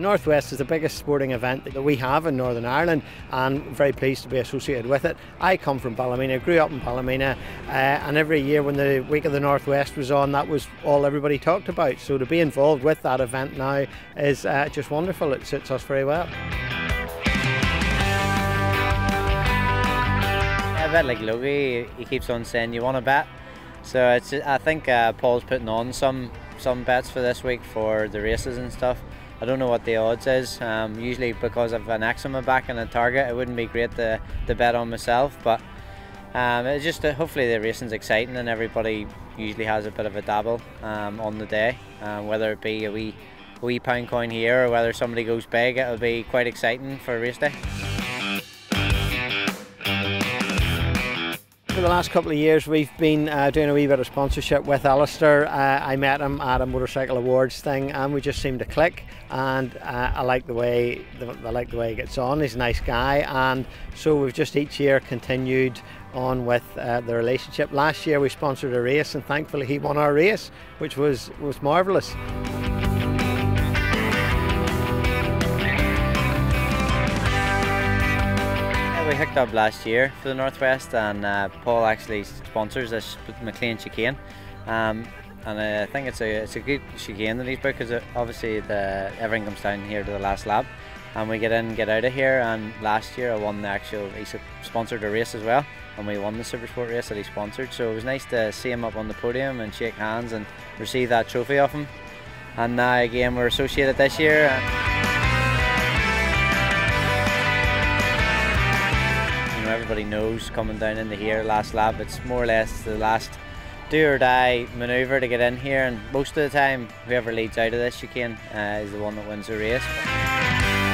Northwest is the biggest sporting event that we have in Northern Ireland and I'm very pleased to be associated with it. I come from Ballymena, grew up in Ballymena uh, and every year when the Week of the Northwest was on that was all everybody talked about. So to be involved with that event now is uh, just wonderful. It suits us very well. A bit like Logie, he keeps on saying you want to bet. So it's I think uh, Paul's putting on some some bets for this week for the races and stuff. I don't know what the odds is. Um, usually because of an eczema back and a target, it wouldn't be great to, to bet on myself. But um, it's just uh, hopefully the racing's exciting and everybody usually has a bit of a dabble um, on the day, um, whether it be a wee, a wee pound coin here or whether somebody goes big. It'll be quite exciting for race day. For the last couple of years, we've been uh, doing a wee bit of sponsorship with Alastair. Uh, I met him at a motorcycle awards thing, and we just seemed to click. And uh, I like the way I like the way he gets on. He's a nice guy, and so we've just each year continued on with uh, the relationship. Last year we sponsored a race, and thankfully he won our race, which was was marvelous. We hooked up last year for the Northwest, and uh, Paul actually sponsors this McLean chicane. Um, and I think it's a it's a good chicane that he's booked because obviously the everything comes down here to the last lap, and we get in, get out of here. And last year I won the actual he sponsored a race as well, and we won the super sport race that he sponsored. So it was nice to see him up on the podium and shake hands and receive that trophy off him. And now again we're associated this year. Everybody knows coming down into here last lap. It's more or less the last do or die manoeuvre to get in here and most of the time whoever leads out of this chicane uh, is the one that wins the race